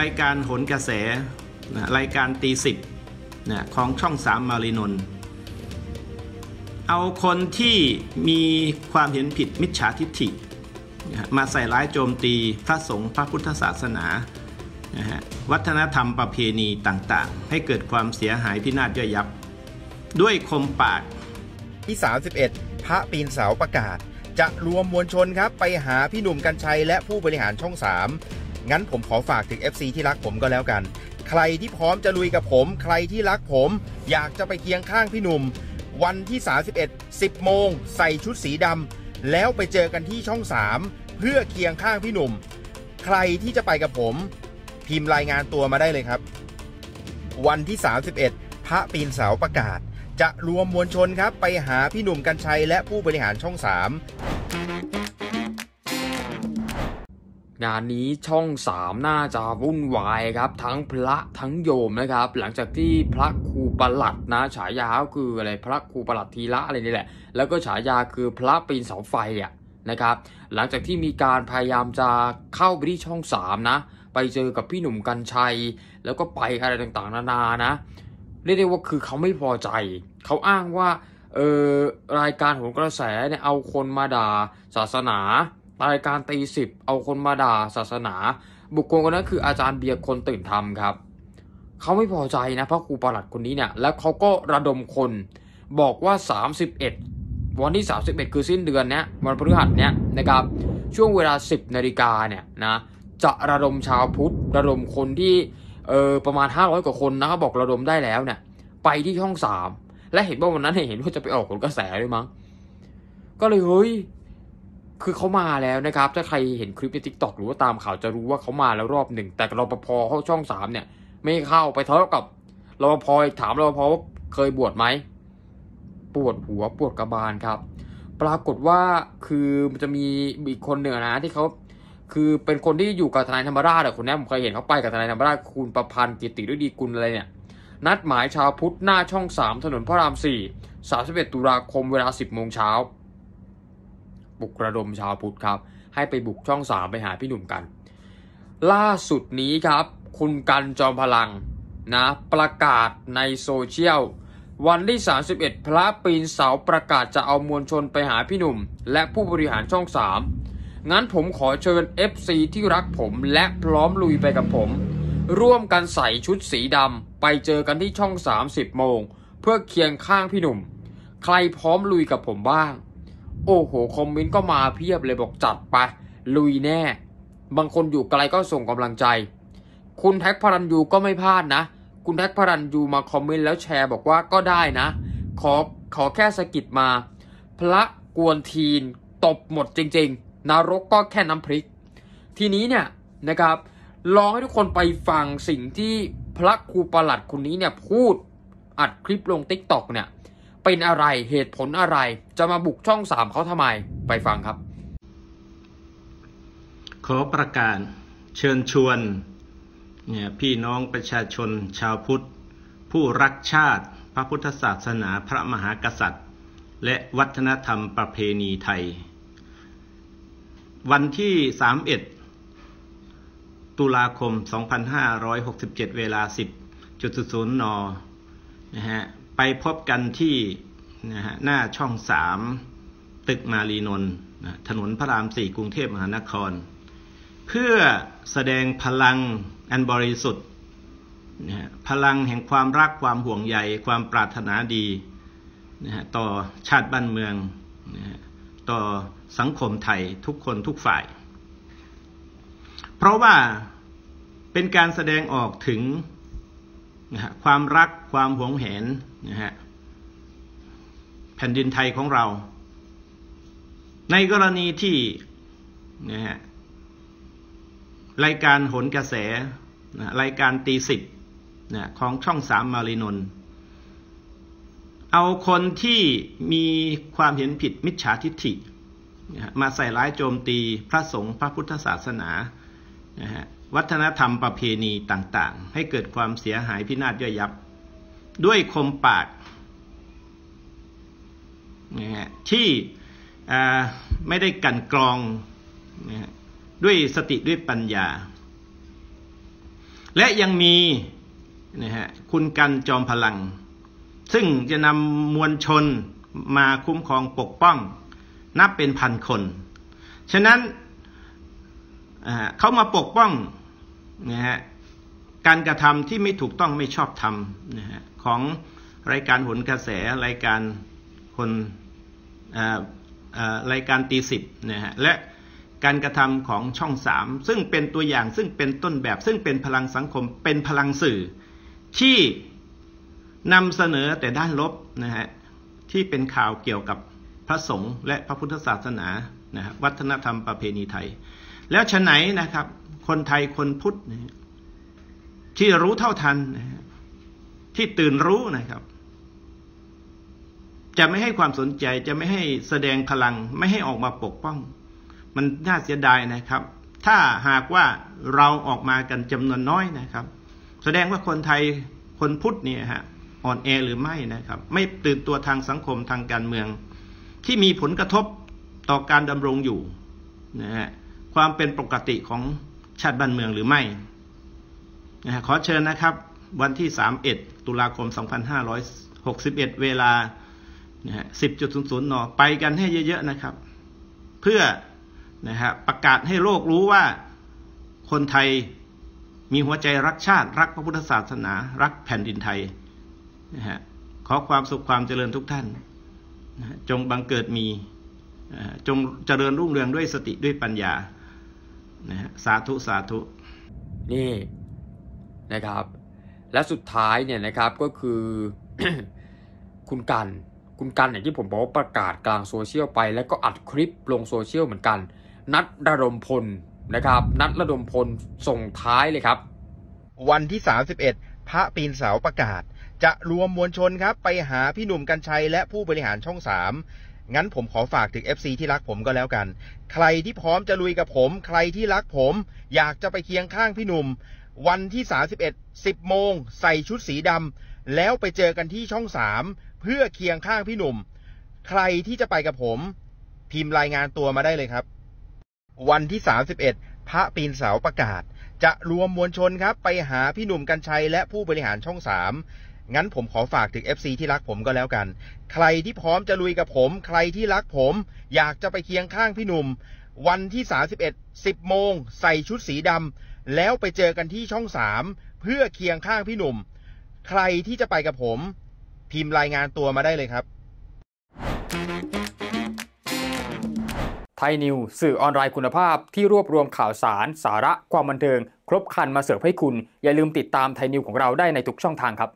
รายการโหนกระแสนะรายการตีสิบนะของช่องสามมารีนน์เอาคนที่มีความเห็นผิดมิจฉาทิฏฐินะมาใส่ร้ายโจมตีพระสงฆ์พระพุทธศาสนานะวัฒนธรรมประเพณีต่างๆ ให้เกิดความเสียหายพินาศย่อยยับ ด้วยคมปากที่ 31 พระปีนเสาประกาศ จะรวมมวลชนครับ ไปหาพี่หนุ่มกัญชัยและผู้บริหารช่อง 3 งั้นผมขอฝากถึง FC ที่รักผมก็แล้วกัน ใครที่พร้อมจะลุยกับผม ใครที่รักผม อยากจะไปเคียงข้างพี่หนุ่ม วันที่ 31 10 โมง ใส่ชุดสีดำแล้วไปเจอกันที่ช่อง 3 เพื่อเคียงข้างพี่หนุ่ม ใครที่จะไปกับผม พิมพ์รายงานตัวมาได้เลยครับ วันที่ 31 พระปีนเสาประกาศ จะรวมมวลชนครับ ไปหาพี่หนุ่มกัญชัยและผู้บริหารช่อง 3 งานนี้ช่องสามน่าจะวุ่นวายครับ ทั้งพระทั้งโยมนะครับ หลังจากที่พระครูประหลัดนะฉายาคืออะไรพระครูประหลัดทีละอะไรนี่แหละ แล้วก็ฉายาคือพระปีนเสาไฟอะนะครับ หลังจากที่มีการพยายามจะเข้าไปที่ช่องสามนะ ไปเจอกับพี่หนุ่มกัญชัย แล้วก็ไปอะไรต่างๆ นานานะเรียกได้ว่าคือเขาไม่พอใจ เขาอ้างว่าเออรายการโหนกระแสเนี่ยเอาคนมาด่าศาสนา รายการตีสิบเอาคนมาด่าศาสนา บุคคลคนนั้นคืออาจารย์เบียร์คนตื่นธรรมครับเขาไม่พอใจนะพระครูประหลัดคนนี้เนี่ยแล้วเขาก็ระดมคนบอกว่า 31 วันที่ 31 คือสิ้นเดือนเนี้ยวันพฤหัสเนี้ยนะครับ ช่วงเวลา 10นาฬิกาเนี่ยนะจะระดมชาวพุทธระดมคนที่เออประมาณ 500 กว่าคนนะเขาบบอกระดมได้แล้วเนี่ยไปที่ช่อง 3 และเห็นว่าวันนั้นเห็นว่าจะไปออกโหนกระแสด้วยมั้งก็เลยเฮ้ย คือเขามาแล้วนะครับ ถ้าใครเห็นคลิปใน TikTok หรือว่าตามข่าวจะรู้ว่าเขามาแล้วรอบหนึ่ง แต่รปภเข้าช่องสามเนี่ย ไม่เข้าไปทะเลาะกับรปภถามรปภว่าเคยบวชไหมปวดหัวปวดกระบาลครับ ปรากฏว่าคือมันจะมีอีกคนหนึ่งนะที่เขาคือเป็นคนที่อยู่กับทนายธรรมราชอะคนนี้ผมเคยเห็นเขาไปกับทนายธรรมราชคุณประพันธ์กิติฤดีกุลอะไรเนี่ย นัดหมายชาวพุทธหน้าช่อง3ถนนพระราม4 31ตุลาคมเวลา10โมงเช้า ปลุกระดมชาวพุทธครับ ให้ไปบุกช่อง3ไปหาพี่หนุ่มกัน ล่าสุดนี้ครับ คุณกันจอมพลังนะประกาศในโซเชียล วันที่ 31 พระปีนเสาประกาศจะเอามวลชนไปหาพี่หนุ่ม และผู้บริหารช่อง3งั้นผมขอเชิญ FC ที่รักผมและพร้อมลุยไปกับผม ร่วมกันใส่ชุดสีดำไปเจอกันที่ช่อง 30 โมง เพื่อเคียงข้างพี่หนุ่ม ใครพร้อมลุยกับผมบ้าง โอ้โห คอมเมนต์ก็มาเพียบเลยบอกจัดไป ลุยแน่ บางคนอยู่ไกลก็ส่งกำลังใจ คุณแท็กพารันยูก็ไม่พลาดนะ คุณแท็กพารันยูมาคอมเมนต์แล้วแชร์บอกว่าก็ได้นะ ขอขอแค่สะกิดมา พระกวนทีนตบหมดจริง ๆ นรกก็แค่น้ำพริก ทีนี้เนี่ยนะครับ ลองให้ทุกคนไปฟังสิ่งที่พระครูประหลัดคนนี้เนี่ยพูดอัดคลิปลงติ๊กต็อกเนี่ย เป็นอะไรเหตุผลอะไร จะมาบุกช่องสามเขาทำไมไปฟังครับ ขอประกาศเชิญชวนเนี่ยพี่น้องประชาชนชาวพุทธ ผู้รักชาติ พระพุทธศาสนาพระมหากษัตริย์ และวัฒนธรรมประเพณีไทย วันที่ 31 ตุลาคม 2567 เวลา 10.00นนะฮะ ไปพบกันที่นะฮะหน้าช่อง3ตึกมารีนนท์ถนนพระราม4กรุงเทพมหานคร เพื่อแสดงพลังอันบริสุทธิ์นะฮะพลังแห่งความรักความห่วงใยความปรารถนาดีนะฮะต่อชาติบ้านเมืองนะฮะต่อสังคมไทยทุกคนทุกฝ่าย เพราะว่าเป็นการแสดงออกถึง นะฮะความรักความหวงแหนนะฮะแผ่นดินไทยของเรา ในกรณีที่นะฮะรายการหนกระแสนะรายการตีสิบนะของช่องสามมารีนนเอาคนที่มีความเห็นผิดมิจฉาทิฏฐินะมาใส่ร้ายโจมตีพระสงฆ์พระพุทธศาสนานะฮะ วัฒนธรรมประเพณีต่างๆ ให้เกิดความเสียหายพินาศย่อยยับ ด้วยคมปากที่ไม่ได้กันกรองด้วยสติด้วยปัญญา และยังมีนะฮะคุณกันจอมพลัง ซึ่งจะนำมวลชนมาคุ้มครองปกป้อง นับเป็นพันคน ฉะนั้น เขามาปกป้องนะฮะการกระทำที่ไม่ถูกต้องไม่ชอบธรรมนะฮะของรายการหนกระแสรายการคนรายการตีสิบนะฮะและการกระทำของช่องสามซึ่งเป็นตัวอย่างซึ่งเป็นต้นแบบ ซึ่งเป็นพลังสังคมเป็นพลังสื่อ ที่นำเสนอแต่ด้านลบนะฮะที่เป็นข่าวเกี่ยวกับพระสงฆ์และพระพุทธศาสนานะฮะวัฒนธรรมประเพณีไทย แล้วฉะไหนนะครับ คนไทยคนพุทธนะที่รู้เท่าทันนะที่ตื่นรู้นะครับ จะไม่ให้ความสนใจจะไม่ให้แสดงพลัง ไม่ให้ออกมาปกป้อง มันน่าเสียดายนะครับ ถ้าหากว่าเราออกมากันจำนวนน้อยนะครับ แสดงว่าคนไทยคนพุทธเนี่ยฮะอ่อนแอหรือไม่นะครับ ไม่ตื่นตัวทางสังคมทางการเมือง ที่มีผลกระทบต่อการดำรงอยู่นะฮะ ความเป็นปกติของชาติบ้านเมืองหรือไม่นะขอเชิญนะครับ วันที่ 31 ตุลาคม 2561 เวลานะฮะ10.00 น ไปกันให้เยอะๆนะครับ เพื่อนะฮะประกาศให้โลกรู้ว่าคนไทยมีหัวใจรักชาติ รักพระพุทธศาสนา รักแผ่นดินไทยนะฮะขอความสุขความเจริญทุกท่านจงบังเกิดมีจงเจริญรุ่งเรืองด้วยสติด้วยปัญญา นะฮะสาธุสาธุนี่นะครับ และสุดท้ายเนี่ยนะครับก็คือคุณกันคุณกันอย่างที่ผมบอกว่าประกาศกลางโซเชียลไป แล้วก็อัดคลิปลงโซเชียลเหมือนกัน นัดระดมพลนะครับ นัดระดมพลส่งท้ายเลยครับ วันที่ 31 พระปีนเสาประกาศ จะรวมมวลชนครับ ไปหาพี่หนุ่มกัญชัยและผู้บริหารช่องสาม งั้นผมขอฝากถึง FC ที่รักผมก็แล้วกัน ใครที่พร้อมจะลุยกับผม ใครที่รักผม อยากจะไปเคียงข้างพี่หนุ่ม วันที่ 31 10โมงใส่ชุดสีดำแล้วไปเจอกันที่ช่อง 3 เพื่อเคียงข้างพี่หนุ่ม ใครที่จะไปกับผม พิมพ์รายงานตัวมาได้เลยครับ วันที่ 31 พระปีนเสาประกาศ จะรวมมวลชนครับ ไปหาพี่หนุ่มกัญชัยและผู้บริหารช่อง 3 งั้นผมขอฝากถึง FC ที่รักผมก็แล้วกัน ใครที่พร้อมจะลุยกับผม ใครที่รักผม อยากจะไปเคียงข้างพี่หนุ่ม วันที่ 31 10โมงใส่ชุดสีดำแล้วไปเจอกันที่ช่องสามเพื่อเคียงข้างพี่หนุ่ม ใครที่จะไปกับผม พิมพ์รายงานตัวมาได้เลยครับไทยนิวสื่อออนไลน์คุณภาพที่รวบรวมข่าวสาร สาระความบันเทิง ครบครันมาเสิร์ฟให้คุณ อย่าลืมติดตามไทยนิวของเราได้ในทุกช่องทางครับ